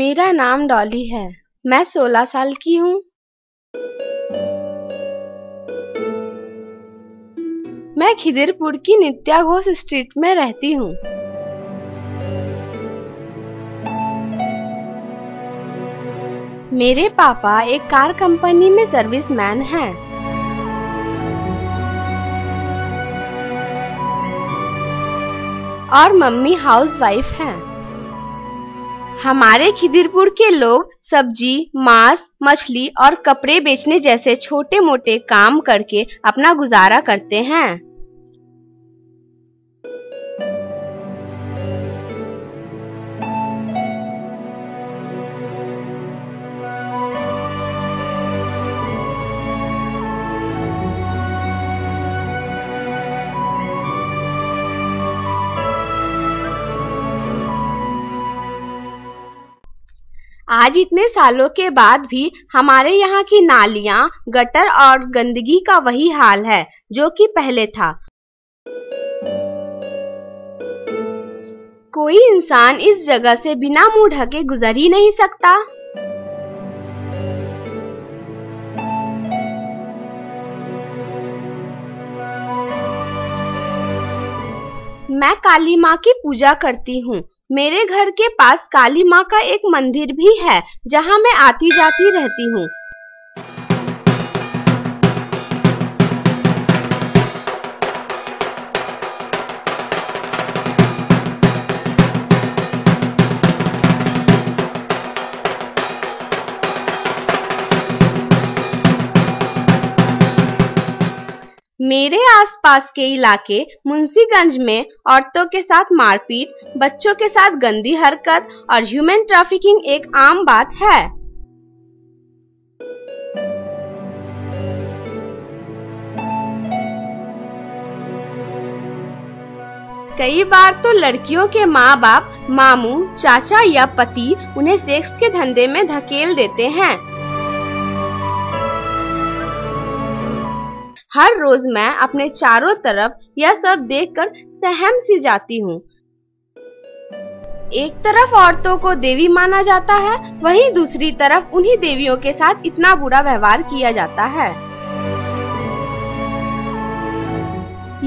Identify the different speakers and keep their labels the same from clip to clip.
Speaker 1: मेरा नाम डॉली है। मैं 16 साल की हूँ। मैं खिदिरपुर की नित्या घोष स्ट्रीट में रहती हूँ। मेरे पापा एक कार कंपनी में सर्विसमैन हैं। और मम्मी हाउसवाइफ हैं। हमारे खिदिरपुर के लोग सब्ज़ी, मांस, मछली और कपड़े बेचने जैसे छोटे मोटे काम करके अपना गुजारा करते हैं। आज इतने सालों के बाद भी हमारे यहाँ की नालियाँ, गटर और गंदगी का वही हाल है, जो कि पहले था। कोई इंसान इस जगह से बिना मुँह ढके गुजर ही नहीं सकता। मैं काली माँ की पूजा करती हूँ। मेरे घर के पास काली माँ का एक मंदिर भी है, जहाँ मैं आती जाती रहती हूँ। मेरे आसपास के इलाके, मुंशीगंज में औरतों के साथ मारपीट, बच्चों के साथ गंदी हरकत और ह्यूमन ट्रैफिकिंग एक आम बात है। कई बार तो लड़कियों के माँ बाप मामू, चाचा या पति उन्हें सेक्स के धंधे में धकेल देते हैं। हर रोज मैं अपने चारों तरफ़ यह सब देखकर सहम सी जाती हूँ। एक तरफ़ औरतों को देवी माना जाता है, वहीं दूसरी तरफ़ उन्हीं देवियों के साथ इतना बुरा व्यवहार किया जाता है।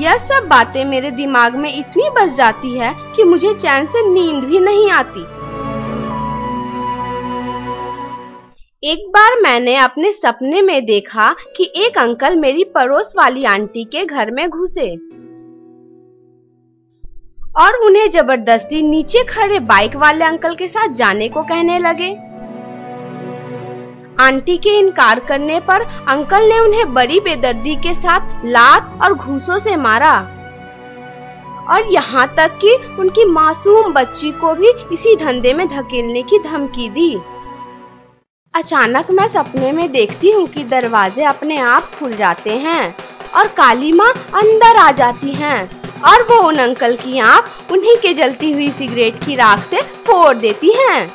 Speaker 1: यह सब बातें मेरे दिमाग में इतनी बस जाती है कि मुझे चैन से नींद भी नहीं आती। एक बार मैंने अपने सपने में देखा कि एक अंकल मेरी पड़ोस वाली आंटी के घर में घुसे। और उन्हें ज़बरदस्ती नीचे खड़े बाइक वाले अंकल के साथ जाने को कहने लगे। आंटी के इनकार करने पर अंकल ने उन्हें बड़ी बेदर्दी के साथ लात और घूसों से मारा। और यहाँ तक कि उनकी मासूम बच्ची को भी इसी धंधे में धकेलने की धमकी दी। अचानक मैं सपने में देखती हूँ कि दरवाजे अपने आप खुल जाते हैं और काली माँ अंदर आ जाती हैं और वो उन अंकल की आँख उन्हीं के जलती हुई सिगरेट की राख से फोड़ देती हैं।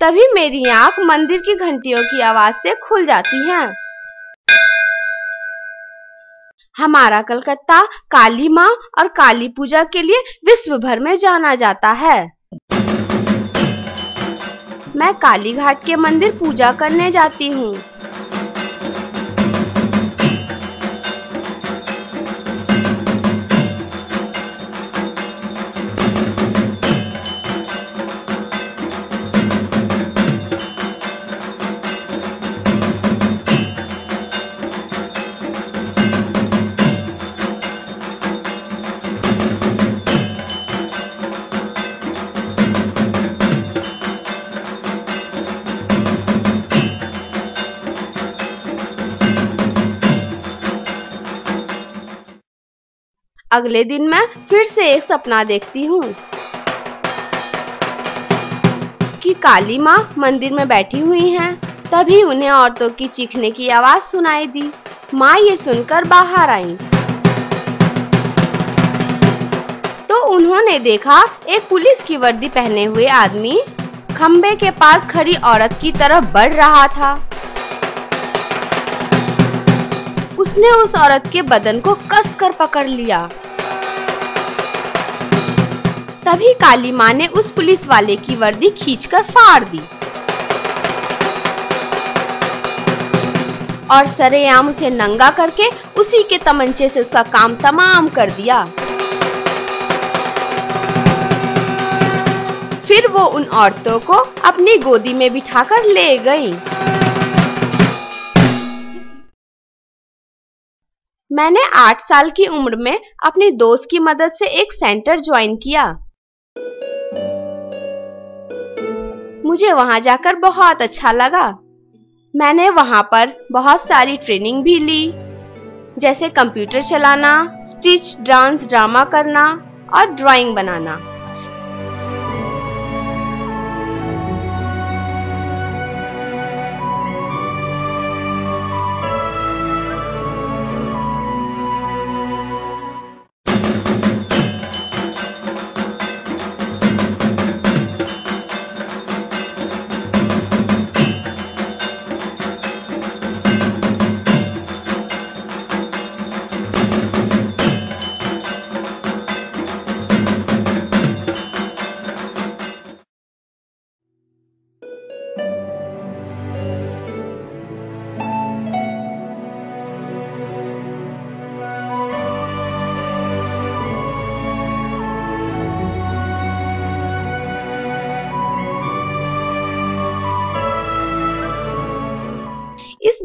Speaker 1: तभी मेरी आँख मंदिर की घंटियों की आवाज़ से खुल जाती हैं। हमारा कलकत्ता काली माँ और काली पूजा के लिए विश्व भर में जाना जाता है। मैं काली घाट के मंदिर पूजा करने जाती हूँ। अगले दिन मैं फिर से एक सपना देखती हूँ कि काली माँ मंदिर में बैठी हुई हैं। तभी उन्हें औरतों की चीखने की आवाज़ सुनाई दी। माँ ये सुनकर बाहर आई। तो उन्होंने देखा, एक पुलिस की वर्दी पहने हुए आदमी खम्बे के पास खड़ी औरत की तरफ़ बढ़ रहा था। उसने उस औरत के बदन को कसकर पकड़ लिया। तभी काली माँ ने उस पुलिस वाले की वर्दी खींचकर फाड़ दी। और सरेआम उसे नंगा करके उसी के तमंचे से उसका काम तमाम कर दिया। फिर वो उन औरतों को अपनी गोदी में बिठाकर ले गई। मैंने आठ साल की उम्र में अपनी दोस्त की मदद से एक सेंटर ज्वाइन किया। मुझे वहाँ जाकर बहुत अच्छा लगा। मैंने वहाँ पर बहुत सारी ट्रेनिंग भी ली, जैसे कंप्यूटर चलाना, स्टिच, डांस, ड्रामा करना और ड्राइंग बनाना।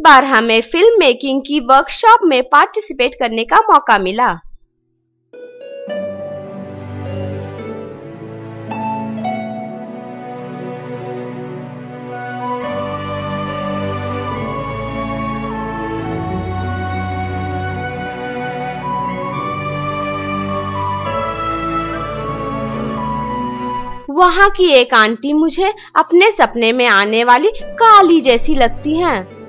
Speaker 1: बार हमें फ़िल्म मेकिंग की वर्कशॉप में पार्टिसिपेट करने का मौका मिला वहाँ की एक आंटी मुझे अपने सपने में आने वाली काली जैसी लगती हैं।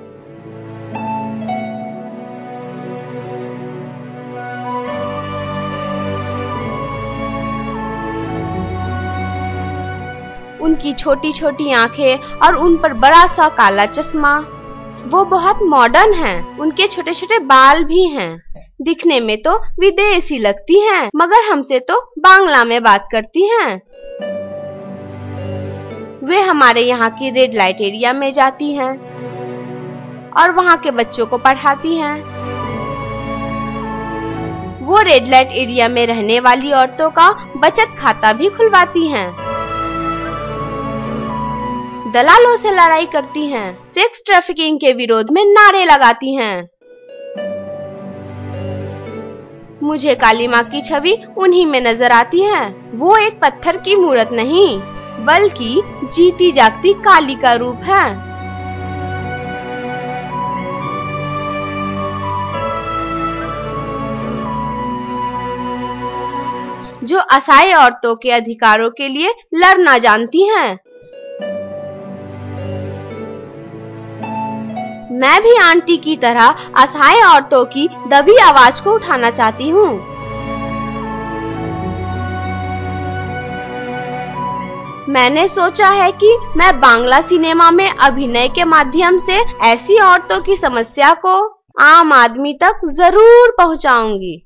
Speaker 1: उनकी छोटी छोटी आँखें और उन पर बड़ा सा काला चश्मा। वो बहुत मॉडर्न हैं। उनके छोटे छोटे बाल भी हैं। दिखने में तो विदेशी लगती हैं, मगर हमसे तो बांग्ला में बात करती हैं। वे हमारे यहाँ की रेड लाइट एरिया में जाती हैं और वहाँ के बच्चों को पढ़ाती हैं। वो रेड लाइट एरिया में रहने वाली औरतों का बचत खाता भी खुलवाती हैं। दलालों से लड़ाई करती हैं, सेक्स ट्रैफिकिंग के विरोध में नारे लगाती हैं। मुझे काली माँ की छवि उन्हीं में नज़र आती है। वो एक पत्थर की मूर्त नहीं बल्कि जीती जागती काली का रूप है। जो असहाय औरतों के अधिकारों के लिए लड़ना जानती हैं मैं भी आंटी की तरह असहाय औरतों की दबी आवाज़ को उठाना चाहती हूँ। मैंने सोचा है कि मैं बांग्ला सिनेमा में अभिनय के माध्यम से ऐसी औरतों की समस्या को आम आदमी तक ज़रूर पहुंचाऊँगी।